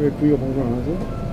왜 부위가 방송 안 하지?